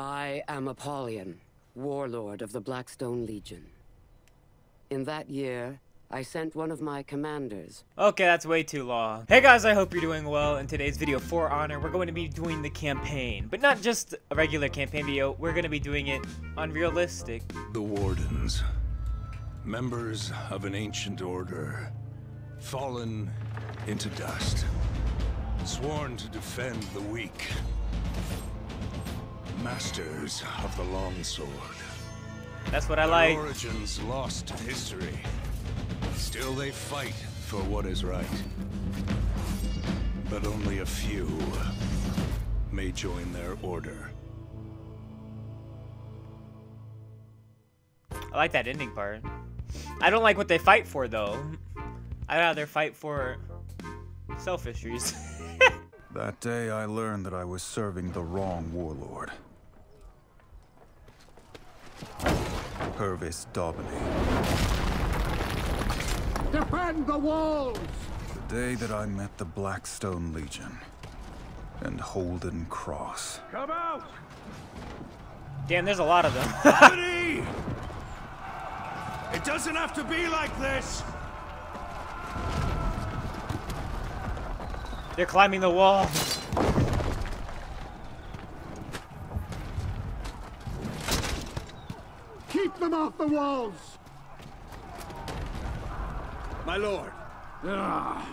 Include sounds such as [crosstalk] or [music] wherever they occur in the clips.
I am Apollyon, warlord of the Blackstone Legion. In that year, I sent one of my commanders. Okay, that's way too long. Hey guys, I hope you're doing well. In today's video, For Honor, we're going to be doing the campaign. But not just a regular campaign video, we're going to be doing it unrealistic. The Wardens. Members of an ancient order. Fallen into dust. Sworn to defend the weak. Masters of the Longsword. That's what I Their like. origins lost to history. Still they fight for what is right. But only a few may join their order. I like that ending part. I don't like what they fight for, though. I'd rather fight for selfish reasons. [laughs] That day I learned that I was serving the wrong warlord. Purvis Daubeny. Defend the walls! The day that I met the Blackstone Legion. And Holden Cross. Come out! Damn, there's a lot of them. [laughs] It doesn't have to be like this! They're climbing the wall. Them off the walls! My lord, Ah,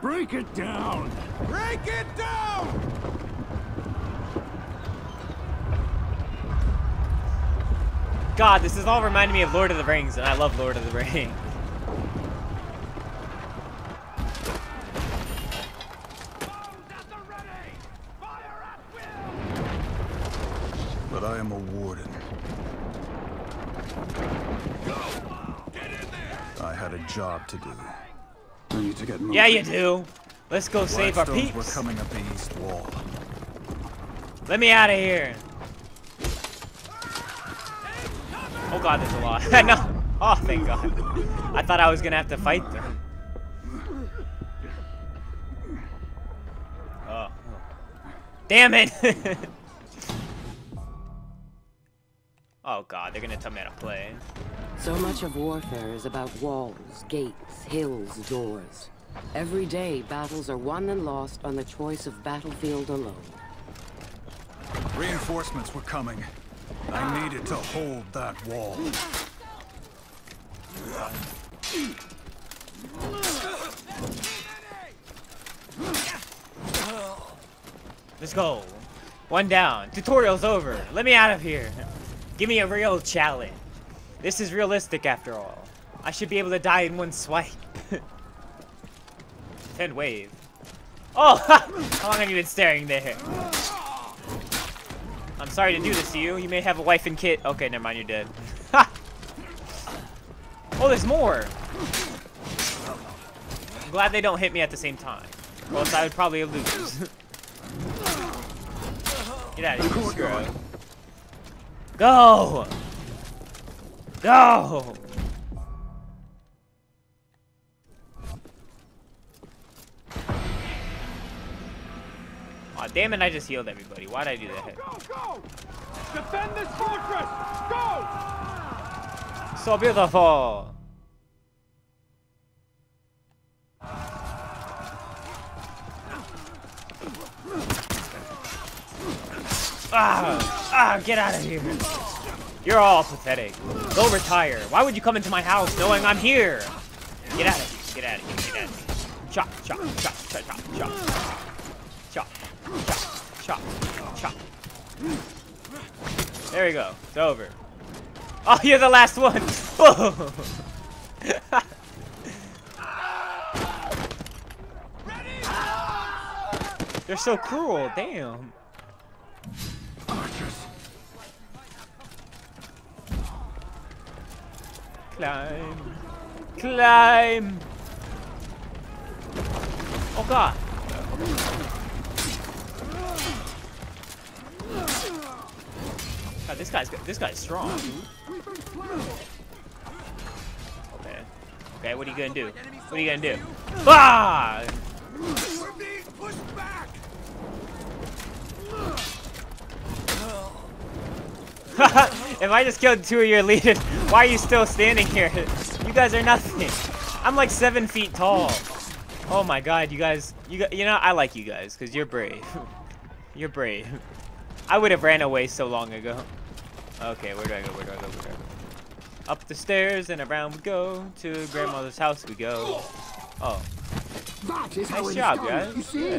break it down! break it down! God, this is all reminding me of Lord of the Rings, and I love Lord of the Rings. But I am a warden. I had a job to do. I need to get moving. Yeah, you do. Let's go save our Blackstones were peeps. coming up the east wall. Let me out of here. Oh god, there's a lot. [laughs] no. Oh, thank god. I thought I was gonna have to fight them. Oh. Damn it! [laughs] oh god, they're gonna tell me how to play. So much of warfare is about walls, gates, hills, doors. Every day, battles are won and lost on the choice of battlefield alone. Reinforcements were coming. I needed to hold that wall. Let's go. One down. Tutorial's over. Let me out of here. Give me a real challenge. This is realistic after all. I should be able to die in one swipe. [laughs] Ten wave. Oh! [laughs] How long have you been staring there? I'm sorry to do this to you. You may have a wife and kid. Okay, never mind. You're dead. [laughs] oh, there's more. I'm glad they don't hit me at the same time. Or else I would probably lose. Get out of here, scrub. Go! Go! Aw, damn it, I just healed everybody. Why'd I do that? Go, go! Defend this fortress! Go! So beautiful! Ah! Ah! Get out of here! You're all pathetic. Go retire. Why would you come into my house knowing I'm here? Get out of here. Get out of here. Get out of here. Chop, chop, chop, chop, chop, chop. Chop, chop, chop, chop. There we go. It's over. Oh, you're the last one. [laughs] They're so cruel. Damn. Climb. Climb. Oh god. God, this guy's good this guy's strong. Okay. Okay, what are you gonna do? What are you gonna do? Ah! [laughs] Pushed back! If I just killed two of your leaders, why are you still standing here? You guys are nothing. I'm like seven feet tall. Oh my god, you guys, you you know, I like you guys because you're brave. [laughs] you're brave. I would have ran away so long ago. Okay, where do I go? Where do I go? Where do I go? Up the stairs and around we go. To grandmother's house we go. Oh, That is how nice it job, done, guys. You see? Yeah.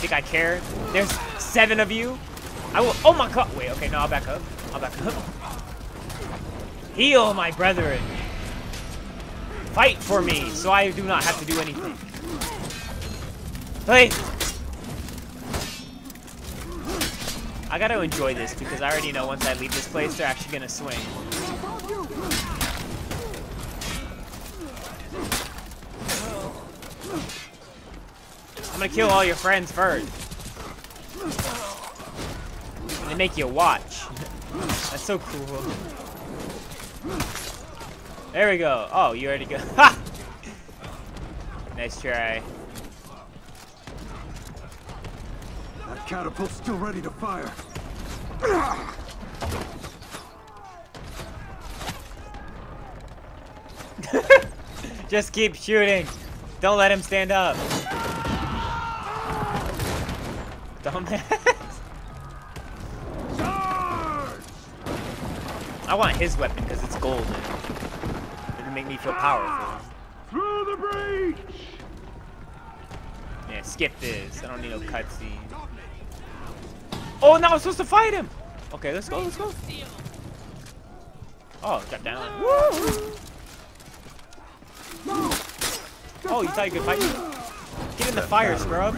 Think I care? There's seven of you. I will. Oh my god! Wait. Okay. No, I'll back up. I'll back up. Heal, my brethren. Fight for me, so I do not have to do anything. Please. I gotta enjoy this because I already know once I leave this place, they're actually gonna swing. I'm gonna kill all your friends first. They make you watch. That's so cool. There we go. Oh, you already go. [laughs] Ha! Nice try. That catapult's still ready to fire. [laughs] Just keep shooting. Don't let him stand up. Dumbass. [laughs] I want his weapon because it's golden. It'll make me feel powerful. Through the breach! Yeah, skip this. I don't need no cutscene. Oh, now I'm supposed to fight him. Okay, let's go. Let's go. Oh, got down. Woo! Oh, you thought you could fight me? Get in the fire, scrub.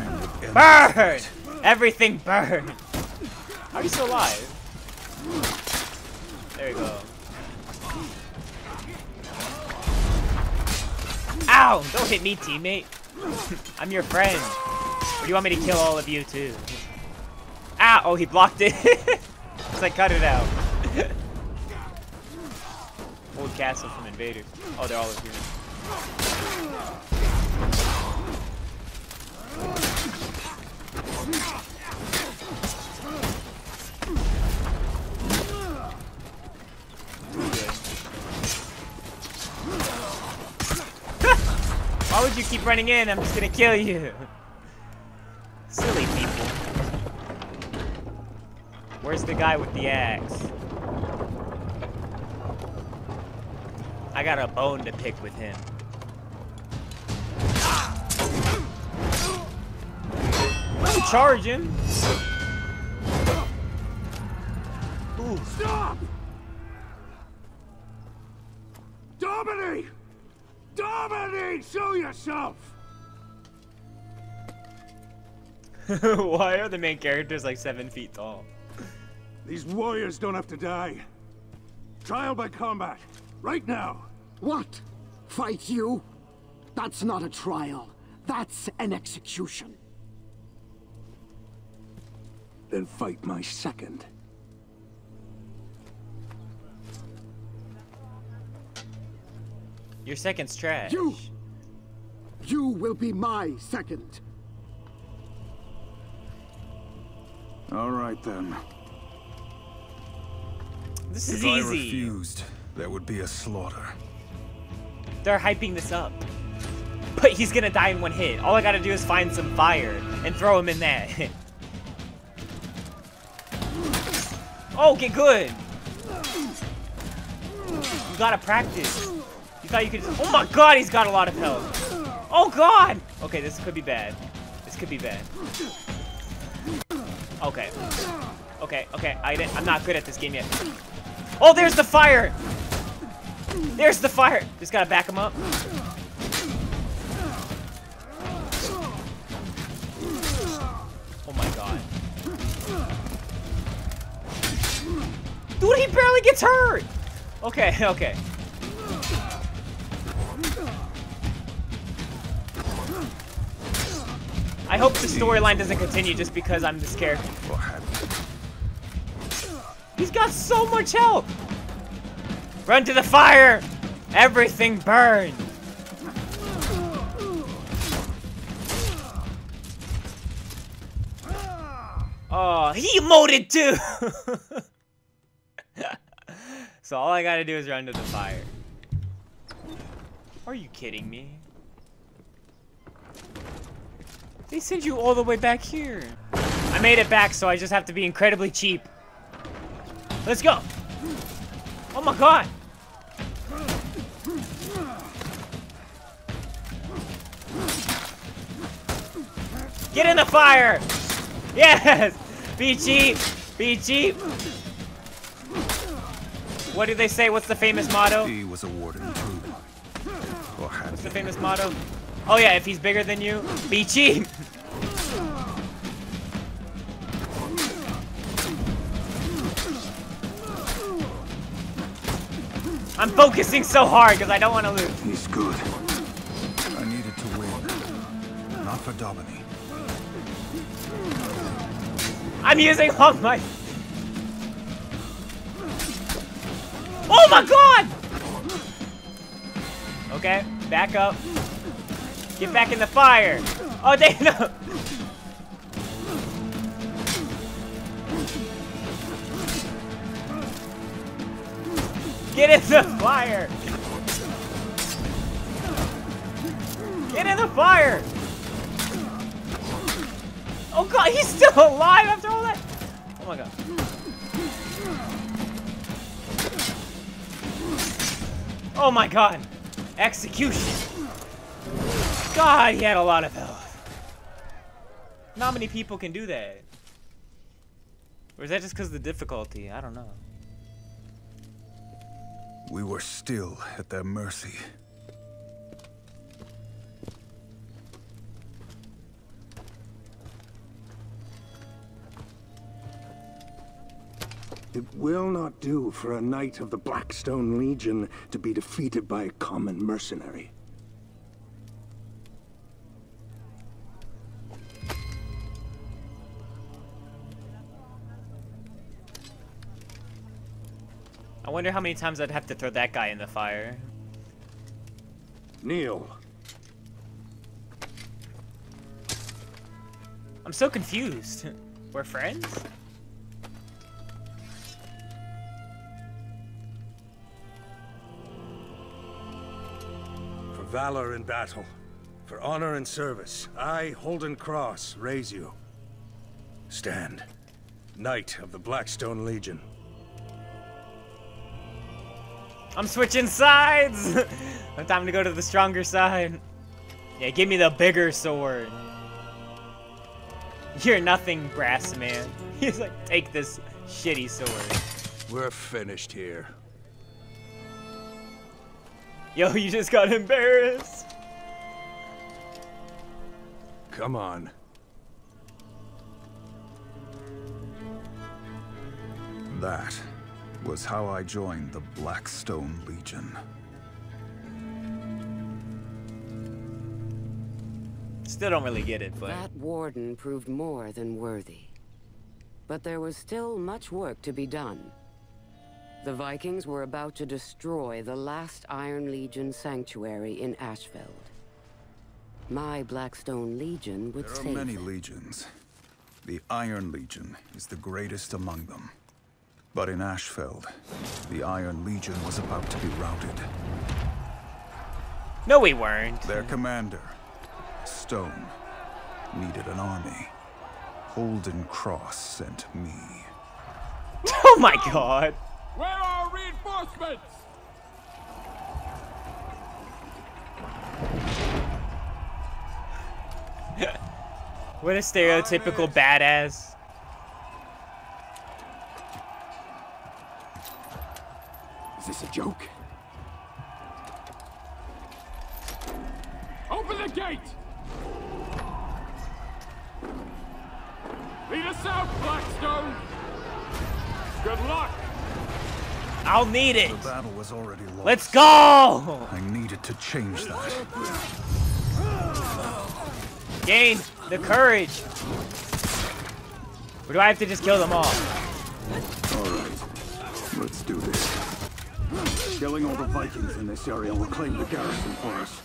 Burn! Everything burn. How are you still alive? There you go. Ow! Don't hit me, teammate. [laughs] I'm your friend. Or do you want me to kill all of you too? Ah! Oh, he blocked it. [laughs] it's like cut it out. [laughs] Old castle from invaders. Oh, they're all over here. Why would you keep running in? I'm just gonna kill you. Silly people. Where's the guy with the axe? I got a bone to pick with him. Don't charge him. Ooh. Stop! Dominic! Dominic, show yourself! [laughs] Why are the main characters like seven feet tall? These warriors don't have to die. Trial by combat, right now. What? Fight you? That's not a trial. That's an execution. Then fight my second. Your second's trash. You! You will be my second. All right then. This is If I easy. refused, there would be a slaughter. They're hyping this up. But he's gonna die in one hit. All I gotta do is find some fire and throw him in that. [laughs] oh, get good. You gotta practice. You could just- Oh my god, he's got a lot of health. Oh god! Okay, this could be bad. This could be bad. Okay. Okay, okay. I didn't, I'm not good at this game yet. Oh, there's the fire! There's the fire! Just gotta back him up. Oh my god. Dude, he barely gets hurt! Okay, [laughs] okay. I hope the storyline doesn't continue just because I'm this character. He's got so much health! Run to the fire! Everything burns! Oh, he emoted too! [laughs] so all I gotta do is run to the fire. Are you kidding me? They send you all the way back here. I made it back, so I just have to be incredibly cheap. Let's go. Oh my god. Get in the fire! Yes! Be cheap! Be cheap! What do they say? What's the famous motto? He was awarded too. What's the famous motto? Oh yeah, if he's bigger than you, be cheap! I'm focusing so hard because I don't want to lose. He's good. I needed to win. Not for Domini. I'm using all my... Oh my god! Okay, back up. Get back in the fire. Oh, [laughs] they know. Get in the fire. Get in the fire. Oh god, he's still alive after all that. Oh my god. Oh my god. Execution. God, he had a lot of health. Not many people can do that. Or is that just because of the difficulty? I don't know. We were still at their mercy. It will not do for a knight of the Blackstone Legion to be defeated by a common mercenary. I wonder how many times I'd have to throw that guy in the fire. Kneel. I'm so confused. [laughs] We're friends? For valor in battle, for honor and service, I, Holden Cross, raise you. Stand. Knight of the Blackstone Legion. I'm switching sides! [laughs] Time to go to the stronger side. Yeah, give me the bigger sword. You're nothing, brass man. [laughs] He's like, take this shitty sword. We're finished here. Yo, you just got embarrassed. Come on. That was how I joined the Blackstone Legion. Still don't really get it, but That warden proved more than worthy. But there was still much work to be done. The Vikings were about to destroy the last Iron Legion sanctuary in Ashfeld. My Blackstone Legion would There are save many them. legions. The Iron Legion is the greatest among them. But in Ashfeld, the Iron Legion was about to be routed. no, we weren't. Their commander, Stone, needed an army. Holden Cross sent me. [laughs] Oh my god. Where are reinforcements? [laughs] What a stereotypical badass. Need it. The battle was already lost. Let's go. I needed to change that. Gain the courage. Or do I have to just kill them all? All right, let's do this. Killing all the Vikings in this area will claim the garrison for us.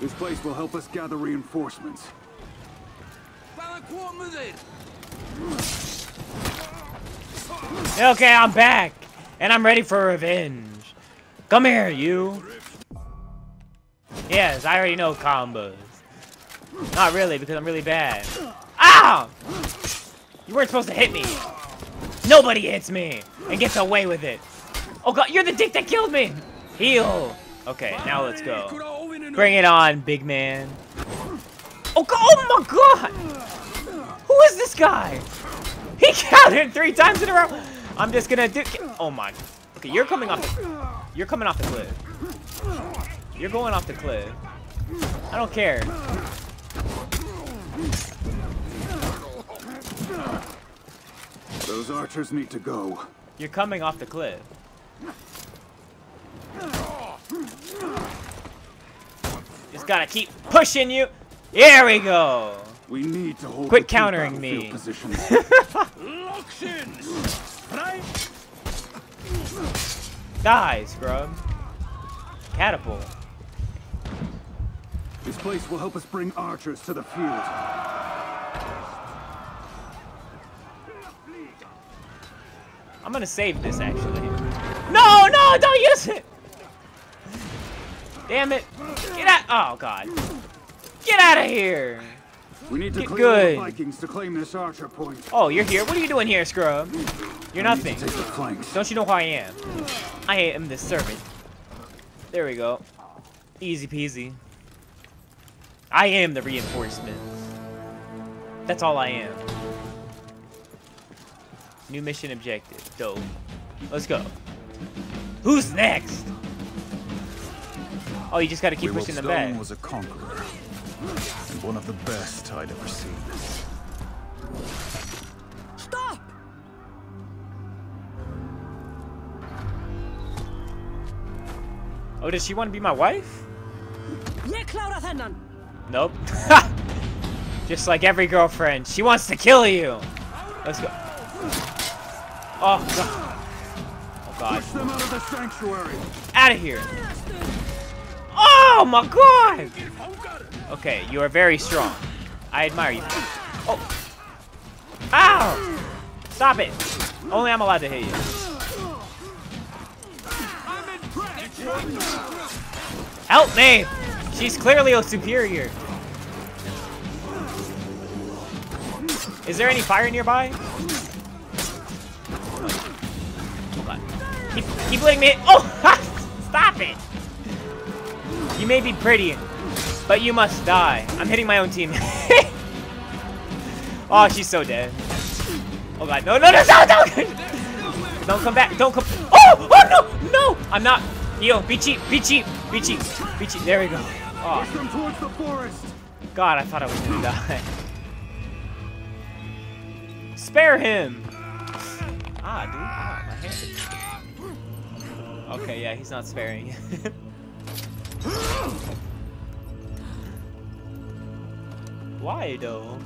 This place will help us gather reinforcements. Okay, I'm back. And I'm ready for revenge. Come here, you. Yes, I already know combos. Not really, because I'm really bad. Ow! You weren't supposed to hit me. Nobody hits me and gets away with it. Oh god, you're the dick that killed me! Heal! Okay, now let's go. Bring it on, big man. Oh god, oh my god! Who is this guy? He [laughs] counted three times in a row! I'm just gonna do- Oh my. Okay, you're coming off the- You're coming off the cliff. You're going off the cliff. I don't care. Those archers need to go. You're coming off the cliff. Just gotta keep pushing you. There we go. We need to hold Quit the countering me. [laughs] Die, scrub. Catapult. this place will help us bring archers to the field. I'm gonna save this actually. No, no, don't use it. Damn it. Get out. Oh, God. Get out of here. We need to Get good. the Vikings to claim this archer point. Oh, you're here. What are you doing here, scrub? You're We nothing. Take the flanks. Don't you know who I am? I am the servant. There we go. Easy peasy. I am the reinforcement. That's all I am. New mission objective. Dope. Let's go. Who's next? Oh, you just gotta keep Weywolf pushing them back. was a conqueror, one of the best I'd ever seen. Stop! Oh, does she want to be my wife? Ég klára þennan! Nope. [laughs] Just like every girlfriend, she wants to kill you. Let's go. Oh god. Oh god. Push them out of the sanctuary. Out of here. Oh my god. Okay, you are very strong. I admire you. Oh. Ow! Stop it. Only I'm allowed to hit you. Help me! She's clearly a superior. Is there any fire nearby? Keep, keep letting me. Oh! [laughs] Stop it! You may be pretty, but you must die. I'm hitting my own team. [laughs] oh, she's so dead. Oh god, no, no, no, no, no! [laughs] Don't come back, don't come. Oh, oh no, no! I'm not. Yo, be cheap, be cheap, be cheap, be cheap. There we go. Oh, Push towards the forest. God, I thought I was gonna die. Spare him! Ah, dude, ah, my hand. Okay, yeah, he's not sparing. [laughs] Why, though?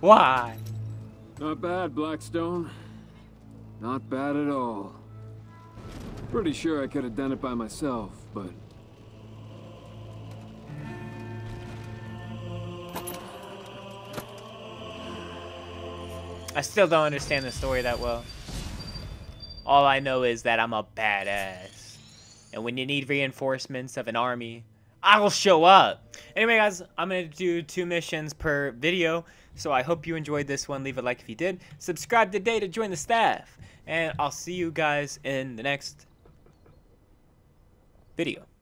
Why? Not bad, Blackstone. Not bad at all. Pretty sure I could have done it by myself, but... I still don't understand the story that well. All I know is that I'm a badass. And when you need reinforcements of an army, I'll show up. Anyway, guys, I'm going to do two missions per video. So I hope you enjoyed this one. Leave a like if you did. Subscribe today to join the staff. And I'll see you guys in the next video.